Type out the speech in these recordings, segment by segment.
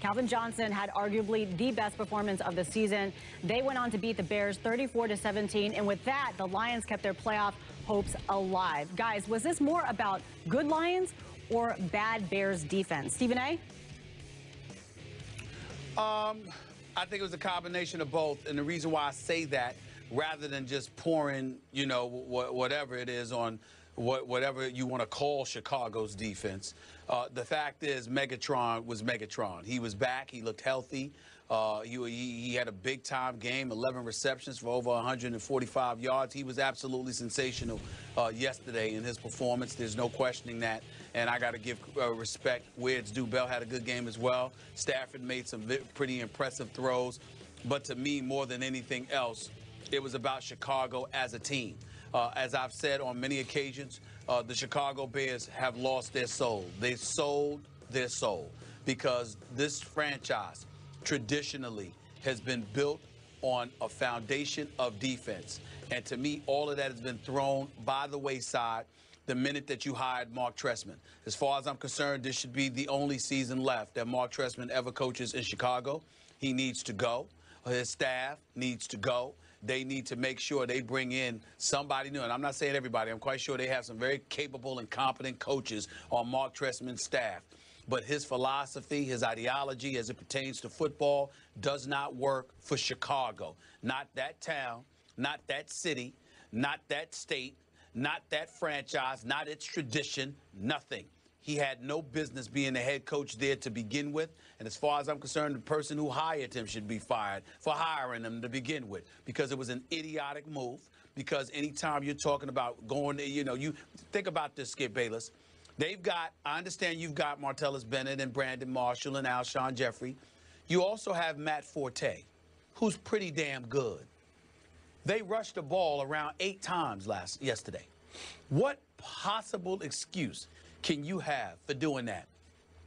Calvin Johnson had arguably the best performance of the season. They went on to beat the Bears 34 to 17, and with that, the Lions kept their playoff hopes alive. Guys, was this more about good Lions or bad Bears defense? Stephen A. Um, I think it was a combination of both, and the reason why I say that, rather than just pouring, you know, wh- whatever it is on what, whatever you want to call Chicago's defense. Uh, the fact is, Megatron was Megatron. He was back. He looked healthy. Uh, he, he, had a big time game, 11 receptions for over 145 yards. He was absolutely sensational uh, yesterday in his performance. There's no questioning that. And I got to give uh, respect where it's due. Bell had a good game as well. Stafford made some pretty impressive throws. But to me, more than anything else, it was about Chicago as a team. Uh, as I've said on many occasions, uh, the Chicago Bears have lost their soul. They sold their soul because this franchise traditionally has been built on a foundation of defense. And to me, all of that has been thrown by the wayside the minute that you hired Mark Trestman. As far as I'm concerned, this should be the only season left that Mark Trestman ever coaches in Chicago. He needs to go. His staff needs to go they need to make sure they bring in somebody new. And I'm not saying everybody. I'm quite sure they have some very capable and competent coaches on Mark Trestman's staff. But his philosophy, his ideology as it pertains to football does not work for Chicago. Not that town, not that city, not that state, not that franchise, not its tradition, nothing. He had no business being the head coach there to begin with. And as far as I'm concerned, the person who hired him should be fired for hiring him to begin with because it was an idiotic move. Because anytime you're talking about going, you know, you think about this, Skip Bayless. They've got, I understand you've got Martellus Bennett and Brandon Marshall and Alshon Jeffery. You also have Matt Forte, who's pretty damn good. They rushed the ball around eight times last yesterday. What possible excuse can you have for doing that?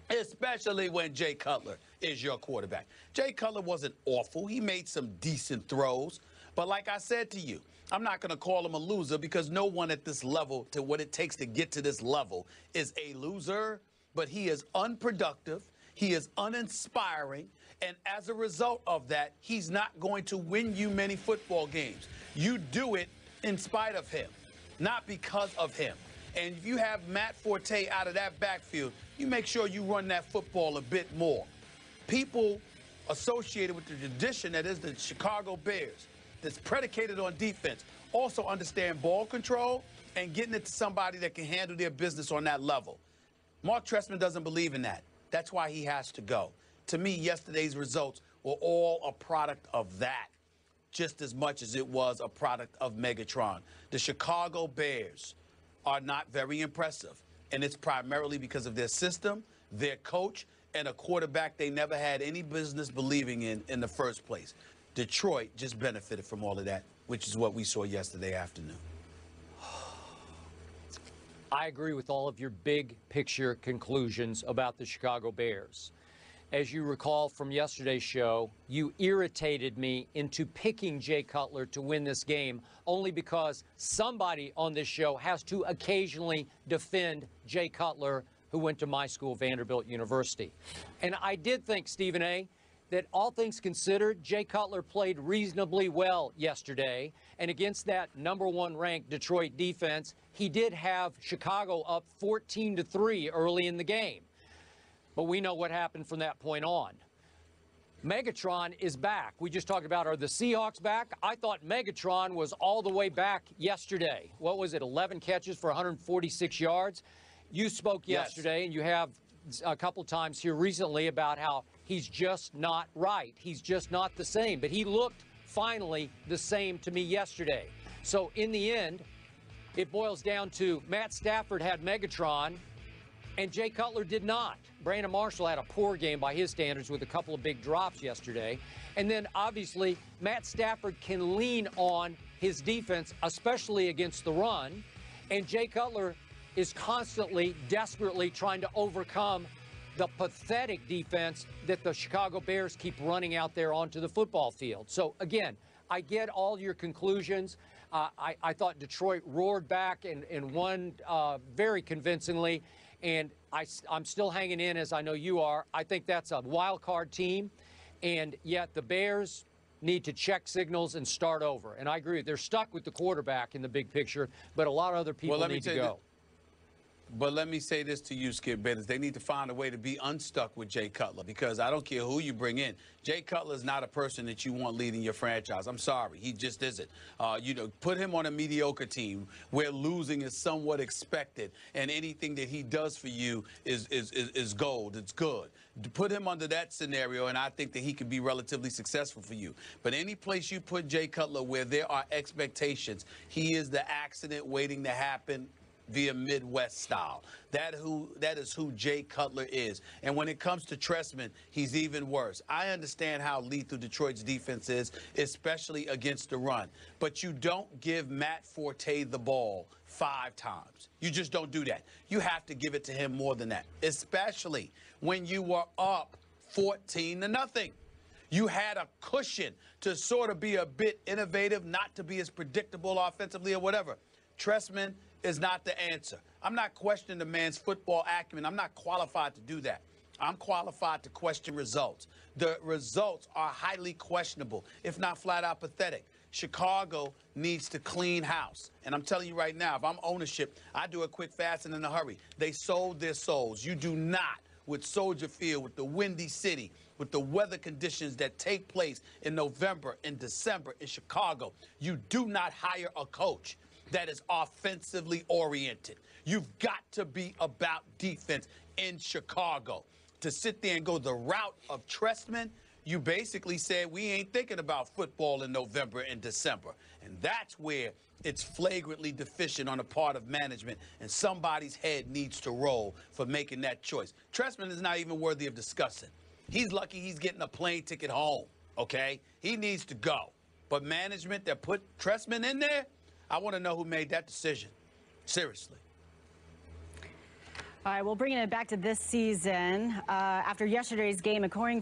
Especially when Jay Cutler is your quarterback. Jay Cutler wasn't awful. He made some decent throws. But like I said to you, I'm not going to call him a loser because no one at this level, to what it takes to get to this level, is a loser. But he is unproductive. He is uninspiring. And as a result of that, he's not going to win you many football games. You do it in spite of him, not because of him. And if you have Matt Forte out of that backfield, you make sure you run that football a bit more. People associated with the tradition that is the Chicago Bears, that's predicated on defense, also understand ball control and getting it to somebody that can handle their business on that level. Mark Trestman doesn't believe in that. That's why he has to go. To me, yesterday's results were all a product of that, just as much as it was a product of Megatron. The Chicago Bears are not very impressive. And it's primarily because of their system, their coach, and a quarterback they never had any business believing in in the first place. Detroit just benefited from all of that, which is what we saw yesterday afternoon. I agree with all of your big picture conclusions about the Chicago Bears as you recall from yesterday's show, you irritated me into picking Jay Cutler to win this game only because somebody on this show has to occasionally defend Jay Cutler, who went to my school, Vanderbilt University. And I did think, Stephen A., that all things considered, Jay Cutler played reasonably well yesterday. And against that number one ranked Detroit defense, he did have Chicago up 14 to 3 early in the game. But we know what happened from that point on. Megatron is back. We just talked about are the Seahawks back? I thought Megatron was all the way back yesterday. What was it, 11 catches for 146 yards? You spoke yesterday, yes. and you have a couple times here recently about how he's just not right. He's just not the same. But he looked finally the same to me yesterday. So in the end, it boils down to Matt Stafford had Megatron, and Jay Cutler did not. Brandon Marshall had a poor game by his standards with a couple of big drops yesterday. And then obviously, Matt Stafford can lean on his defense, especially against the run. And Jay Cutler is constantly, desperately trying to overcome the pathetic defense that the Chicago Bears keep running out there onto the football field. So, again, I get all your conclusions. Uh, I, I, thought Detroit roared back and, and won uh, very convincingly. And I, am still hanging in, as I know you are. I think that's a wild card team, and yet the Bears need to check signals and start over. And I agree, they're stuck with the quarterback in the big picture, but a lot of other people me need to go. But let me say this to you, Skip Bayless. They need to find a way to be unstuck with Jay Cutler because I don't care who you bring in. Jay Cutler is not a person that you want leading your franchise. I'm sorry. He just isn't. Uh, you know, put him on a mediocre team where losing is somewhat expected and anything that he does for you is, is, is, is gold. It's good. Put him under that scenario, and I think that he could be relatively successful for you. But any place you put Jay Cutler where there are expectations, he is the accident waiting to happen via Midwest style. That who that is who Jay Cutler is. And when it comes to Trestman, he's even worse. I understand how lethal Detroit's defense is, especially against the run. But you don't give Matt Forte the ball five times. You just don't do that. You have to give it to him more than that, especially when you were up 14 to nothing. You had a cushion to sort of be a bit innovative, not to be as predictable offensively or whatever. Trestman is not the answer. I'm not questioning the man's football acumen. I'm not qualified to do that. I'm qualified to question results. The results are highly questionable, if not flat out pathetic. Chicago needs to clean house. And I'm telling you right now, if I'm ownership, I do a quick, fast, and in a hurry. They sold their souls. You do not with Soldier Field, with the Windy City, with the weather conditions that take place in November and December in Chicago. You do not hire a coach that is offensively oriented. You've got to be about defense in Chicago. To sit there and go the route of Trestman, you basically said we ain't thinking about football in November and December. And that's where it's flagrantly deficient on the part of management, and somebody's head needs to roll for making that choice. Trestman is not even worthy of discussing. He's lucky he's getting a plane ticket home, okay? He needs to go. But management that put Trestman in there, I want to know who made that decision. Seriously. All right, well, bringing it back to this season, uh, after yesterday's game, according to